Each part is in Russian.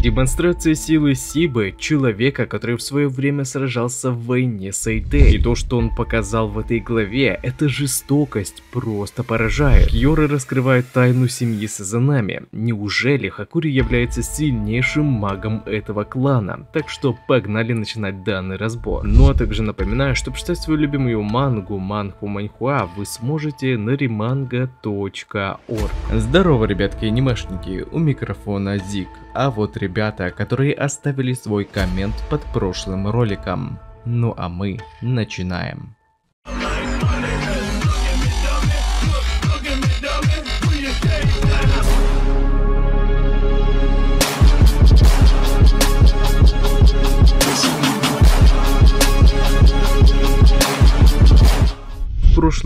Демонстрация силы Сибы, человека, который в свое время сражался в войне с Эйдей. И то, что он показал в этой главе, это жестокость, просто поражает. Кьоры раскрывает тайну семьи Сазанами. Неужели Хакури является сильнейшим магом этого клана? Так что погнали начинать данный разбор. Ну а также напоминаю, что почитать свою любимую мангу, манху Маньхуа, вы сможете на rimanga.org. Здорово, ребятки анимешники, у микрофона Зик. А вот ребята, которые оставили свой коммент под прошлым роликом. Ну а мы начинаем.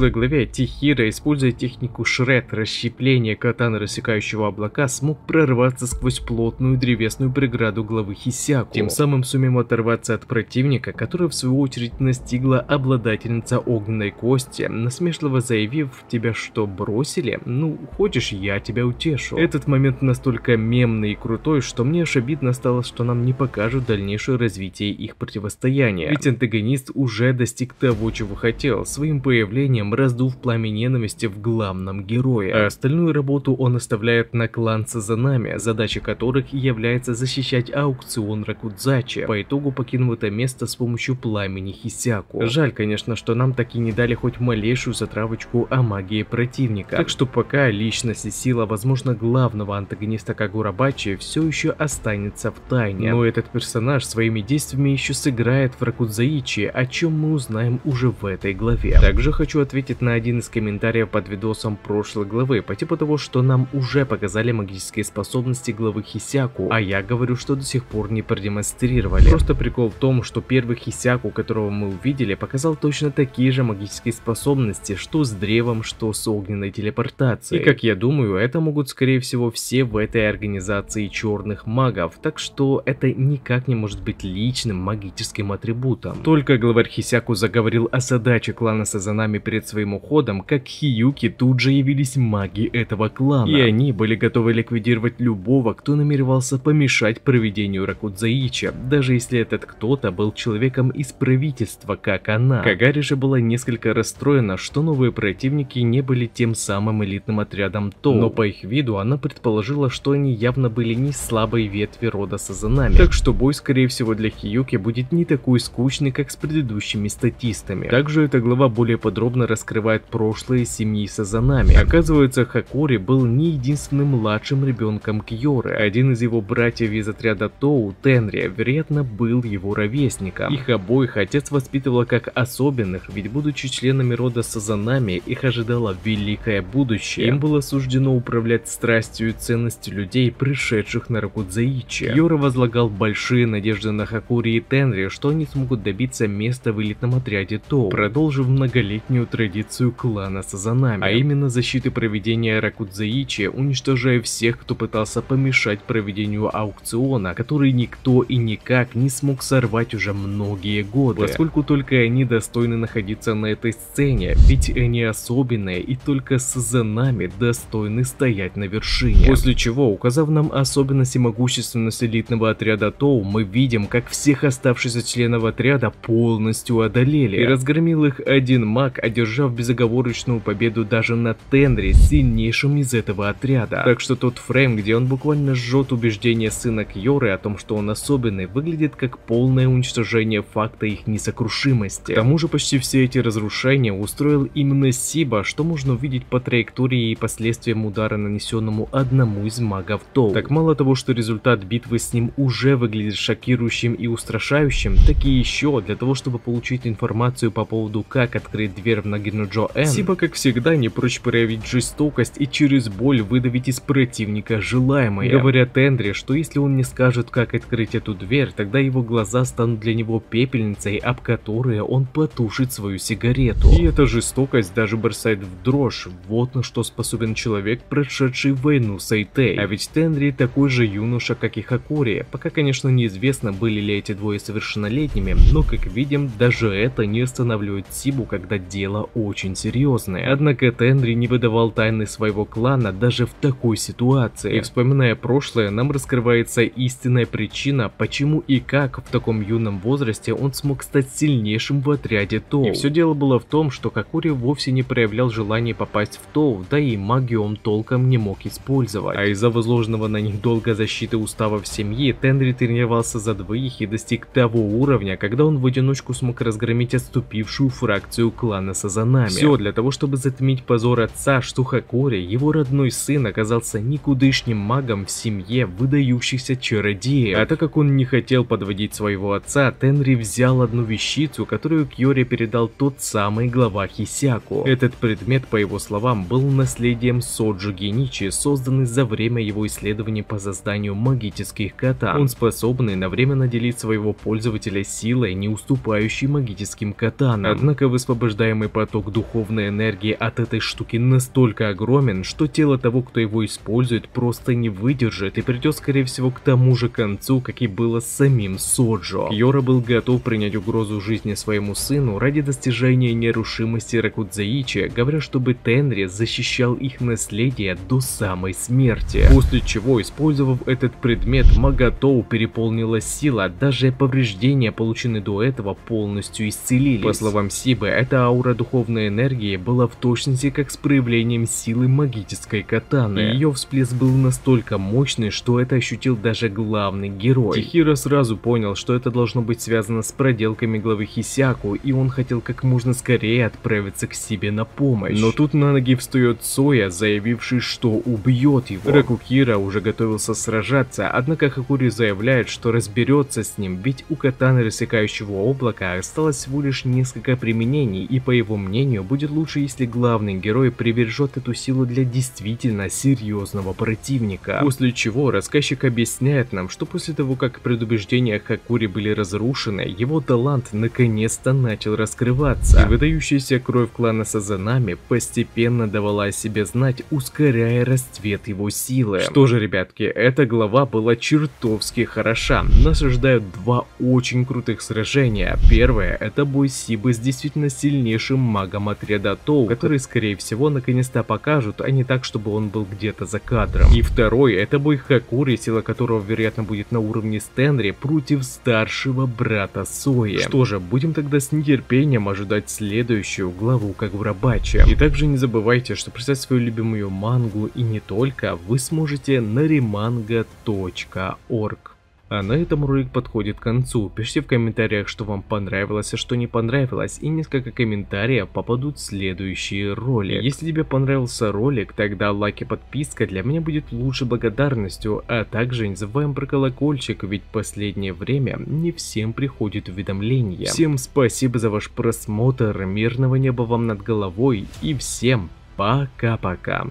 Прошлой главе Тихира, используя технику Шред, расщепления катана, рассекающего облака, смог прорваться сквозь плотную древесную преграду главы Хисяку, тем самым сумев оторваться от противника, который в свою очередь настигла обладательница огненной кости, насмешливо заявив «Тебя что, бросили? Ну, хочешь, я тебя утешу». Этот момент настолько мемный и крутой, что мне аж обидно стало, что нам не покажут дальнейшее развитие их противостояния. Ведь антагонист уже достиг того, чего хотел, своим появлением раздув пламя ненависти в главном герое, а остальную работу он оставляет на клан Сазанами, задача которых является защищать аукцион Ракудзачи, по итогу покинув это место с помощью пламени Хисяку. Жаль, конечно, что нам так и не дали хоть малейшую затравочку о магии противника, так что пока личность и сила, возможно, главного антагониста Кагурабачи все еще останется в тайне, но этот персонаж своими действиями еще сыграет в Ракудзаичи, о чем мы узнаем уже в этой главе. Также хочу хочу ответить на один из комментариев под видосом прошлой главы, по типу того, что нам уже показали магические способности главы Хисяку, а я говорю, что до сих пор не продемонстрировали. Просто прикол в том, что первый Хисяку, которого мы увидели, показал точно такие же магические способности, что с древом, что с огненной телепортацией. И как я думаю, это могут скорее всего все в этой организации черных магов, так что это никак не может быть личным магическим атрибутом. Только главарь Хисяку заговорил о задаче клана Сазанами перед своим уходом, как Хиюки тут же явились маги этого клана. И они были готовы ликвидировать любого, кто намеревался помешать проведению Ракудзаича, даже если этот кто-то был человеком из правительства, как она. Кагари же была несколько расстроена, что новые противники не были тем самым элитным отрядом То, но по их виду она предположила, что они явно были не слабой ветви рода Сазанами, так что бой скорее всего для Хиюки будет не такой скучный, как с предыдущими статистами. Также эта глава более подробно раскрывает прошлое семьи Сазанами. Оказывается, Хакори был не единственным младшим ребенком Кьоры. Один из его братьев из отряда Тоу, Тенри, вероятно, был его ровесником. Их обоих отец воспитывал как особенных, ведь будучи членами рода Сазанами, их ожидало великое будущее. Им было суждено управлять страстью и ценностью людей, пришедших на Ракудзаичи. Кьора возлагал большие надежды на Хакури и Тенри, что они смогут добиться места в элитном отряде Тоу, продолжив многолетнюю древнюю традицию клана Сазанами, а именно защиты проведения Ракудзаичи, уничтожая всех, кто пытался помешать проведению аукциона, который никто и никак не смог сорвать уже многие годы, поскольку только они достойны находиться на этой сцене, ведь они особенные и только Сазанами достойны стоять на вершине. После чего, указав нам особенности могущественности элитного отряда Тоу, мы видим, как всех оставшихся членов отряда полностью одолели, и разгромил их один маг, одержав безоговорочную победу даже над Тенри, сильнейшим из этого отряда. Так что тот фрейм, где он буквально жжет убеждение сына Кьоры о том, что он особенный, выглядит как полное уничтожение факта их несокрушимости. К тому же почти все эти разрушения устроил именно Сиба, что можно увидеть по траектории и последствиям удара, нанесенному одному из магов Тоу. Так мало того, что результат битвы с ним уже выглядит шокирующим и устрашающим, так и еще для того, чтобы получить информацию по поводу как открыть дверь в Нагину Джо Эн, Сиба, как всегда, не прочь проявить жестокость и через боль выдавить из противника желаемое. Говорят Эндри, что если он не скажет, как открыть эту дверь, тогда его глаза станут для него пепельницей, об которые он потушит свою сигарету. И эта жестокость даже бросает в дрожь. Вот на что способен человек, прошедший войну с Эйтей. А ведь Тенри такой же юноша, как и Хакури. Пока, конечно, неизвестно, были ли эти двое совершеннолетними, но, как видим, даже это не останавливает Сибу, когда дело очень серьезной. Однако Тенри не выдавал тайны своего клана даже в такой ситуации. И вспоминая прошлое, нам раскрывается истинная причина, почему и как в таком юном возрасте он смог стать сильнейшим в отряде Тоу. И все дело было в том, что Какури вовсе не проявлял желания попасть в Тоу, да и магию он толком не мог использовать. А из-за возложенного на них долга защиты уставов семьи, Тенри тренировался за двоих и достиг того уровня, когда он в одиночку смог разгромить отступившую фракцию клана Сазанами. Все для того, чтобы затмить позор отца, что его родной сын, оказался никудышним магом в семье выдающихся чародеев. А так как он не хотел подводить своего отца, Тенри взял одну вещицу, которую Кьори передал тот самый глава Хисяку. Этот предмет, по его словам, был наследием Соджу Геничи, созданный за время его исследований по созданию магических катан. Он способный на время наделить своего пользователя силой, не уступающей магическим катанам. Однако высвобождаемый поток духовной энергии от этой штуки настолько огромен, что тело того, кто его использует, просто не выдержит и придет скорее всего к тому же концу, как и было с самим Соджо. Йора был готов принять угрозу жизни своему сыну ради достижения нерушимости Ракудзаичи, говоря, чтобы Тенри защищал их наследие до самой смерти. После чего, использовав этот предмет, Магатоу переполнила сила, даже повреждения, полученные до этого, полностью исцелились. По словам Сибы, эта аура духовной энергии была в точности как с проявлением силы магической катаны. Ее всплеск был настолько мощный, что это ощутил даже главный герой. Тихира сразу понял, что это должно быть связано с проделками главы Хисяку, и он хотел как можно скорее отправиться к себе на помощь. Но тут на ноги встает Соя, заявивший, что убьет его. Ракукира уже готовился сражаться, однако Хакури заявляет, что разберется с ним, ведь у катаны рассекающего облака осталось всего лишь несколько применений, и по его мнению будет лучше, если главный герой привержет эту силу для действительно серьезного противника. После чего рассказчик объясняет нам, что после того, как предубеждения Хакури были разрушены, его талант наконец-то начал раскрываться, и выдающаяся кровь клана Сазанами постепенно давала о себе знать, ускоряя расцвет его силы. Что же, ребятки, эта глава была чертовски хороша. Нас ожидают два очень крутых сражения. Первое, это бой Сибы с действительно сильнейшим магом отряда Тоу, который, скорее всего, наконец-то покажут, а не так, чтобы он был где-то за кадром. И второй, это бой Хакури, сила которого, вероятно, будет на уровне Стэнри против старшего брата Сои. Что же, будем тогда с нетерпением ожидать следующую главу как в Рабаче. И также не забывайте, что прочитать свою любимую мангу и не только вы сможете на remanga.org. А на этом ролик подходит к концу. Пишите в комментариях, что вам понравилось, а что не понравилось, и несколько комментариев попадут в следующие ролики. Если тебе понравился ролик, тогда лайк и подписка для меня будет лучшей благодарностью, а также не забываем про колокольчик, ведь в последнее время не всем приходит уведомления. Всем спасибо за ваш просмотр, мирного неба вам над головой и всем пока-пока.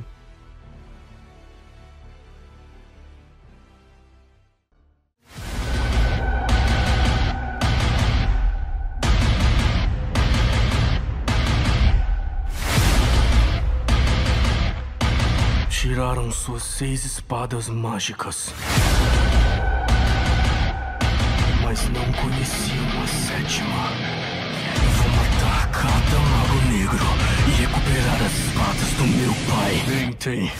Tiraram suas seis espadas mágicas. Mas não conheciam a sétima. Vou matar cada mago negro e recuperar as espadas do meu pai. Tentem.